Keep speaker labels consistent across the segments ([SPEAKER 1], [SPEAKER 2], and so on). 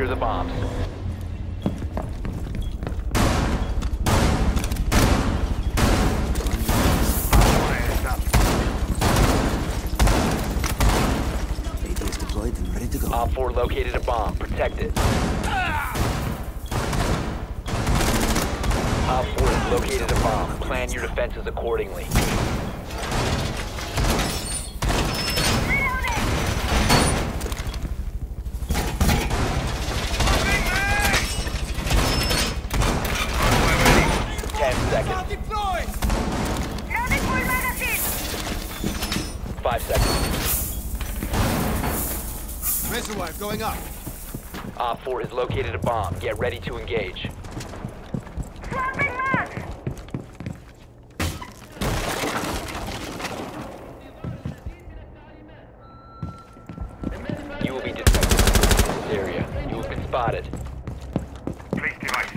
[SPEAKER 1] secure the bombs. Op 4 located a bomb. Protect it. Op 4 located a bomb. Plan your defenses accordingly. Seconds. Five seconds.
[SPEAKER 2] Reservoir going up.
[SPEAKER 1] Op 4 has located a bomb. Get ready to engage. You will be detected in this area. You have been spotted.
[SPEAKER 3] Place device.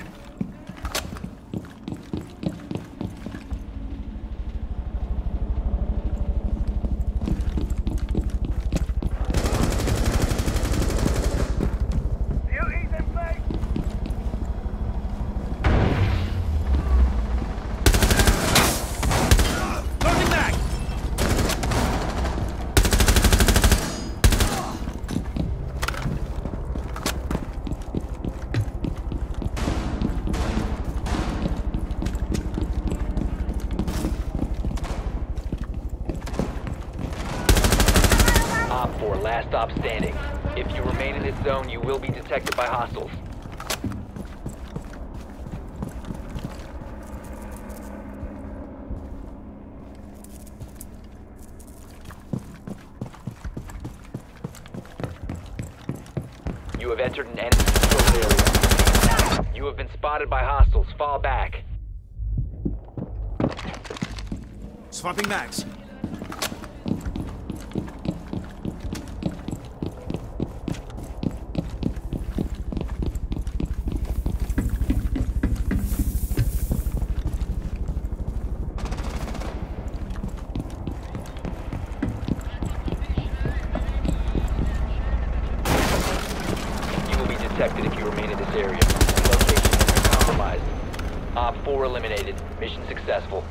[SPEAKER 2] Loading back.
[SPEAKER 1] Op 4, last stop standing. If you remain in this zone, you will be detected by hostiles. You have entered an enemy controlled area. You have been spotted by hostiles. Fall back.
[SPEAKER 2] Swapping mags.
[SPEAKER 1] You will be detected if you remain in this area. Location is compromised. Op 4 eliminated. Mission successful.